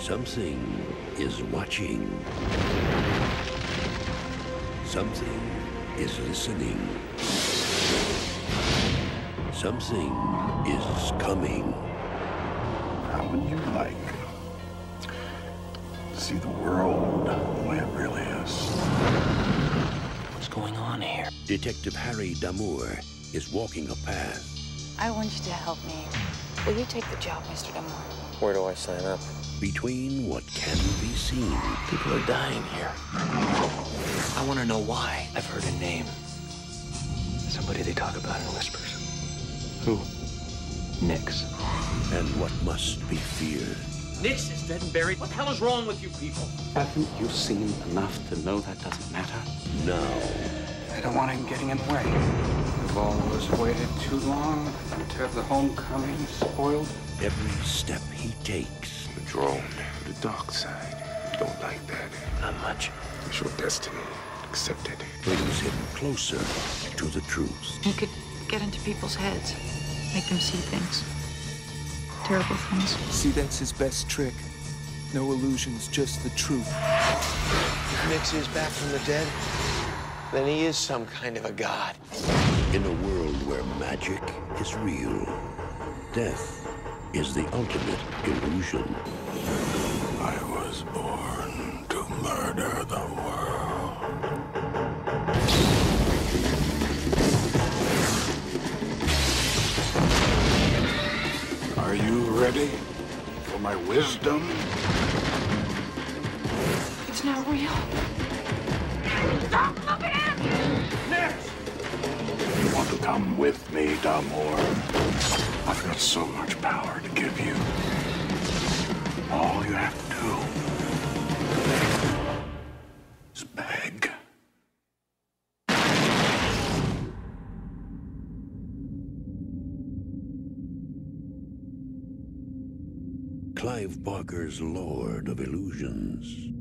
Something is watching. Something is listening. Something is coming. How would you like to see the world the way it really is? What's going on here? Detective Harry D'Amour is walking a path. I want you to help me. Will you take the job, Mr. D'Amour? Where do I sign up? Between what can be seen. People are dying here. I want to know why. I've heard a name. Somebody they talk about in whispers. Who? Nix. And what must be feared. Nix is dead and buried. What the hell is wrong with you people? Haven't you seen enough to know that doesn't matter? No. I don't want him getting in the way. We've always waited too long to have the homecoming spoiled. Every step he takes drawn to the dark side. Don't like that. Not much. It's your destiny. Accept it. Brings him closer to the truth. He could get into people's heads, make them see things. Terrible things. See, that's his best trick. No illusions, just the truth. If Nix is back from the dead, then he is some kind of a god. In a world where magic is real, death is the ultimate illusion. I was born to murder the world. Are you ready for my wisdom? It's not real. Stop looking at me! Next! You want to come with me, D'Amour? I've got so much power to give you Clive Barker's Lord of Illusions.